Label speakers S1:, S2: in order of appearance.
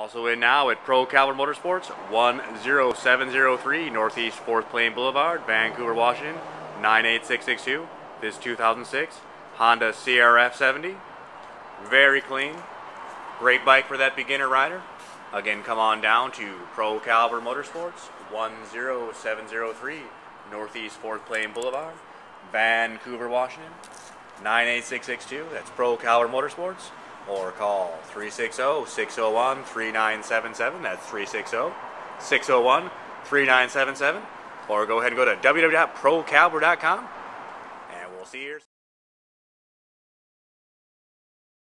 S1: Also in now at Pro Caliber Motorsports, 10703 Northeast 4th Plain Boulevard, Vancouver, Washington, 98662. This 2006 Honda CRF 70. Very clean. Great bike for that beginner rider. Again, come on down to Pro Caliber Motorsports, 10703 Northeast 4th Plain Boulevard, Vancouver, Washington, 98662. That's Pro Caliber Motorsports or call 360-601-3977. That's 360-601-3977. Or go ahead and go to www.procaliber.com and we'll see you.